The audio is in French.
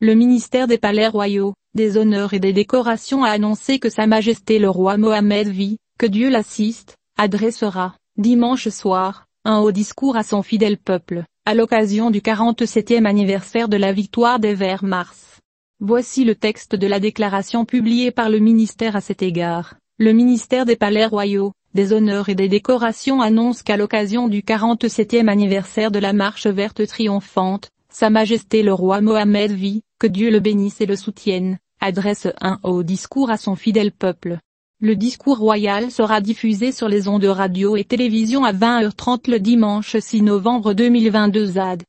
le ministère des Palais Royaux, des Honneurs et des Décorations a annoncé que Sa Majesté le Roi Mohammed V, que Dieu l'assiste, adressera, dimanche soir, un haut discours à son fidèle peuple, à l'occasion du 47e anniversaire de la victoire des Verts Mars. Voici le texte de la déclaration publiée par le ministère à cet égard. Le ministère des Palais Royaux, des Honneurs et des Décorations annonce qu'à l'occasion du 47e anniversaire de la Marche verte triomphante, Sa Majesté le Roi Mohammed V, que Dieu le bénisse et le soutienne, adresse un haut discours à son fidèle peuple. Le discours royal sera diffusé sur les ondes radio et télévision à 20h30 le dimanche 6 novembre 2022 ZAD.